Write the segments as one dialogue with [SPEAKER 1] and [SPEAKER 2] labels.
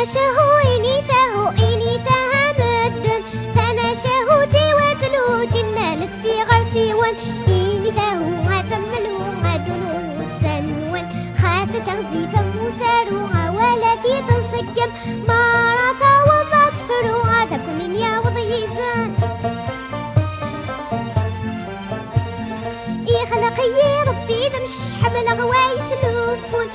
[SPEAKER 1] فمشه إنيفه إنيفها مد في غرسي ون إنيفه أتم الهوت السن ون خاس تغزيف مساروها ولا في تنسجم ما رفا وضعت يا وضيزان إيه خلقي ربي دمش حمل غوايس الهفون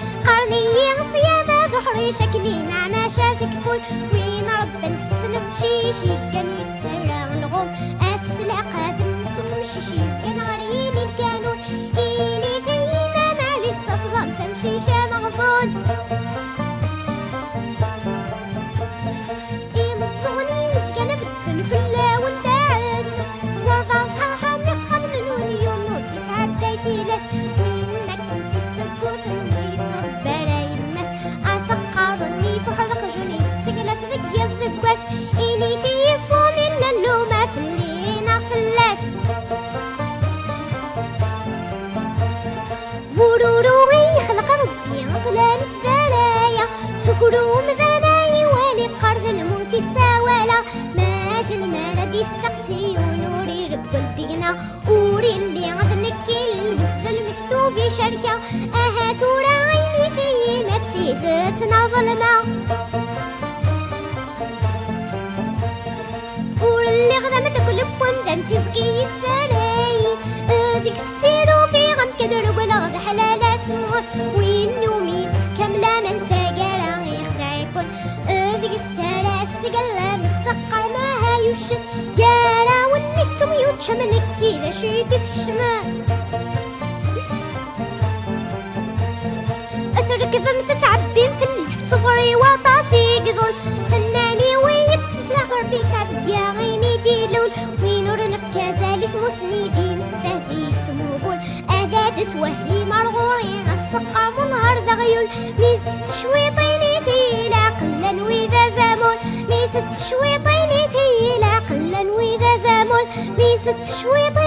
[SPEAKER 1] قرني صيادة ظهري شكلي مع ما شافك فون وين ربا نستنم شي شي كان يتسرع الغوم أتسلقى في النسم شي شي كان غريني الكانون. إلي فينا معلي الصف غمسة مشي الموت السوالا ماش المرض يستقسي ونوري رب دينا وري اللي عثنك الوث المكتوب شركة أها ثورة عيني في متسيفتنا ظلمة. شمنك تيلا شي تسكشمان أترك فم تتعبين في الصغر وطاسي قذول فناني ويك لا غربي تعب يا غيمي ديلول وينور نفكا زالث مسندي مستهزي سموهول أذاد توهي مرغورين أصدقى منهار ذا غيول ميزت شويطيني في لا قلا وإذا زامول ميزت شويطيني في لا قلا وإذا زامول ست شويطة